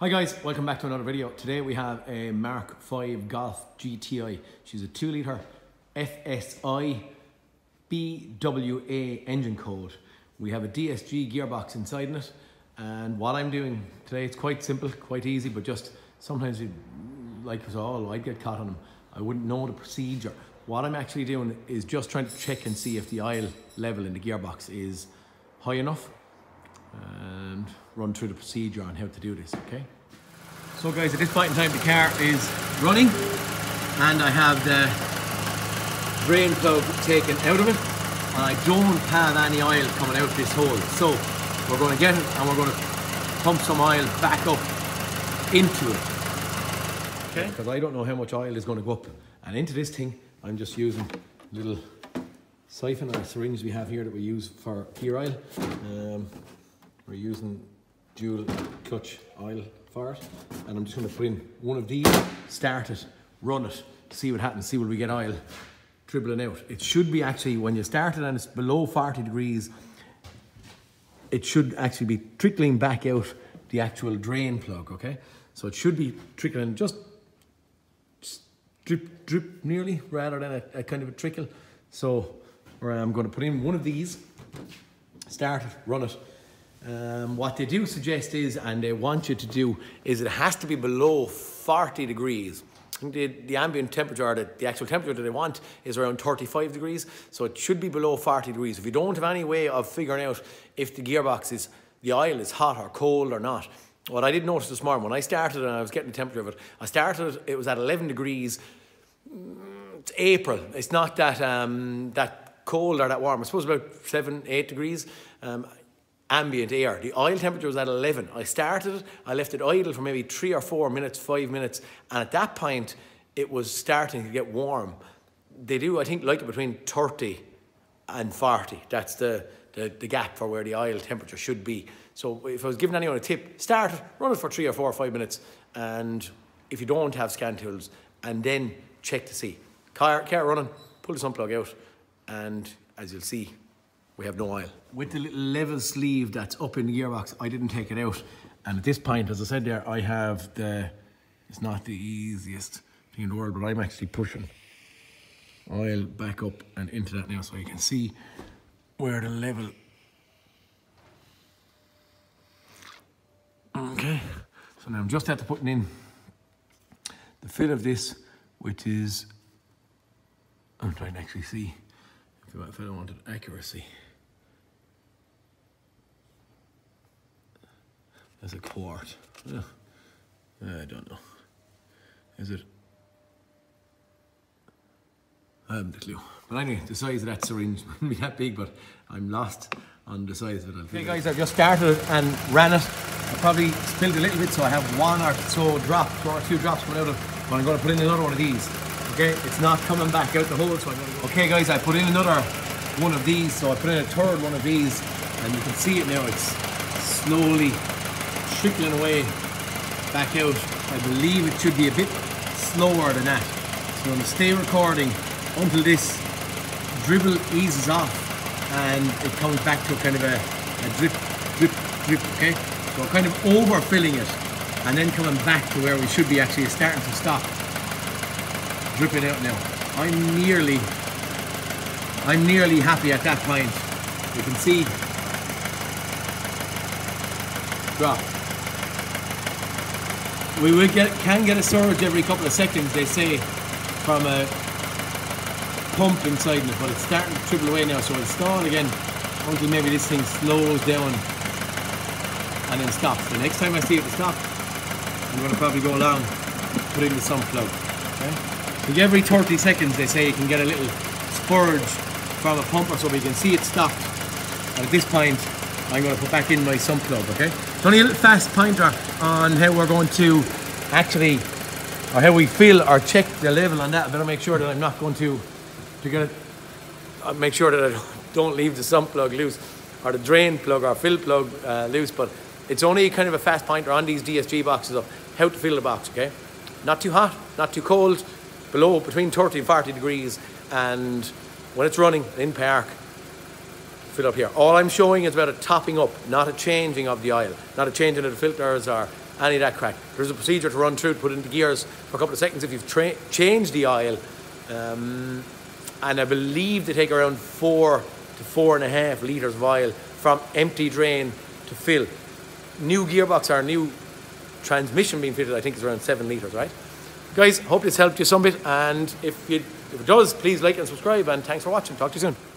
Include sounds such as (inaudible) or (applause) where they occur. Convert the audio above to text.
Hi guys, welcome back to another video. Today we have a Mark 5 Golf GTI. She's a 2 litre FSI BWA engine code. We have a DSG gearbox inside in it and what I'm doing today, it's quite simple, quite easy, but just sometimes you, like us all, I'd get caught on them. I wouldn't know the procedure. What I'm actually doing is just trying to check and see if the oil level in the gearbox is high enough and run through the procedure on how to do this, okay? So guys, at this point in time, the car is running and I have the drain plug taken out of it and I don't have any oil coming out this hole. So we're going to get it and we're going to pump some oil back up into it. Okay. Because I don't know how much oil is going to go up and into this thing, I'm just using little siphon or syringe we have here that we use for gear oil. Um, we're using dual clutch oil for it. And I'm just gonna put in one of these, start it, run it, see what happens, see will we get oil dribbling out. It should be actually, when you start it and it's below 40 degrees, it should actually be trickling back out the actual drain plug, okay? So it should be trickling just drip, drip nearly, rather than a, a kind of a trickle. So I'm gonna put in one of these, start it, run it, um, what they do suggest is, and they want you to do, is it has to be below 40 degrees. The, the ambient temperature, the, the actual temperature that they want is around 35 degrees, so it should be below 40 degrees. If you don't have any way of figuring out if the gearbox is, the oil is hot or cold or not, what I did notice this morning, when I started and I was getting the temperature of it, I started, it was at 11 degrees, it's April, it's not that, um, that cold or that warm, I suppose about 7, 8 degrees. Um, ambient air. The oil temperature was at 11. I started it, I left it idle for maybe three or four minutes, five minutes, and at that point, it was starting to get warm. They do, I think, like it between 30 and 40. That's the, the, the gap for where the oil temperature should be. So if I was giving anyone a tip, start it, run it for three or four or five minutes, and if you don't have scan tools, and then check to see. Car, car running, pull the sump plug out, and as you'll see, we have no oil. With the little level sleeve that's up in the gearbox, I didn't take it out. And at this point, as I said there, I have the, it's not the easiest thing in the world, but I'm actually pushing oil back up and into that now so you can see where the level Okay, so now I'm just after putting in the fill of this, which is, I'm trying to actually see if I wanted accuracy. As a quart. Yeah. I don't know. Is it? I haven't a clue. But anyway, the size of that syringe (laughs) wouldn't be that big, but I'm lost on the size of it. Okay guys, I've just started and ran it. I probably spilled a little bit, so I have one or so drops, one or two drops coming out of but I'm going to put in another one of these. Okay, it's not coming back out the hole, so I'm going to go. Okay guys, I put in another one of these, so I put in a third one of these, and you can see it now, it's slowly trickling away back out. I believe it should be a bit slower than that. So I'm going to stay recording until this dribble eases off and it comes back to kind of a, a drip, drip, drip, okay? So kind of overfilling it and then coming back to where we should be actually starting to stop dripping out now. I'm nearly, I'm nearly happy at that point. You can see drop we will get can get a surge every couple of seconds, they say, from a pump inside it, but it's starting to trickle away now, so it'll again until maybe this thing slows down and then stops. The next time I see it stop, I'm going to probably go along, put in the sump plug. Okay? every 30 seconds, they say you can get a little spurge from a pump or so, you can see it stopped. And at this point, I'm going to put back in my sump plug, okay? It's only a little fast pointer on how we're going to actually, or how we feel or check the level on that. I better make sure that I'm not going to, to get it, I'll make sure that I don't leave the sump plug loose or the drain plug or fill plug uh, loose, but it's only kind of a fast pointer on these DSG boxes of how to fill the box, okay? Not too hot, not too cold, below between 30 and 40 degrees, and when it's running in park, fill up here. All I'm showing is about a topping up, not a changing of the oil, not a changing of the filters or any of that crack. There's a procedure to run through to put into gears for a couple of seconds if you've changed the oil. Um, and I believe they take around four to four and a half litres of oil from empty drain to fill. New gearbox or new transmission being fitted, I think is around seven litres, right? Guys, hope this helped you some bit, and if, you, if it does, please like and subscribe, and thanks for watching. Talk to you soon.